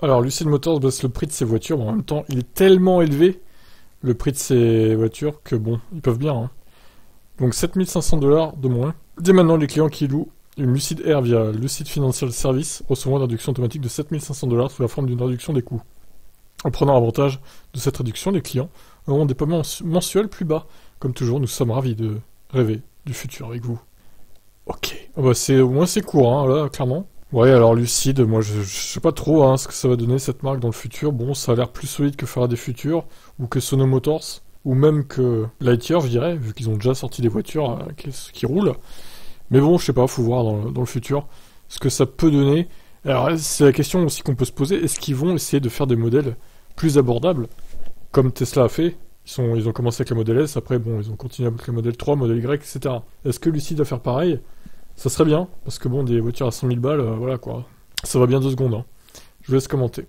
Alors, Lucid Motors baisse le prix de ses voitures, mais en même temps, il est tellement élevé, le prix de ses voitures, que bon, ils peuvent bien. Hein. Donc 7500 dollars de moins. Dès maintenant, les clients qui louent une Lucid Air via Lucid Financial Service recevront une réduction automatique de 7500 dollars sous la forme d'une réduction des coûts. En prenant avantage de cette réduction, les clients auront des paiements mensuels plus bas. Comme toujours, nous sommes ravis de rêver du futur avec vous. Ok. Ah bah c'est, au moins c'est court, hein, là, clairement. Ouais, alors Lucide, moi je, sais pas trop hein, ce que ça va donner cette marque dans le futur. Bon, ça a l'air plus solide que Faraday Future, ou que Sono Motors, ou même que Lightyear, je dirais, vu qu'ils ont déjà sorti des voitures euh, qui, roulent. Mais bon, je sais pas, faut voir dans, le futur ce que ça peut donner. Alors c'est la question aussi qu'on peut se poser, est-ce qu'ils vont essayer de faire des modèles plus abordables, comme Tesla a fait? Ils, ont commencé avec le modèle S, après bon, ils ont continué avec le modèle 3, modèle Y, etc. Est-ce que Lucid va faire pareil? Ça serait bien, parce que bon, des voitures à 100 000 balles, euh, voilà quoi. Ça va bien deux secondes. Hein. Je vous laisse commenter.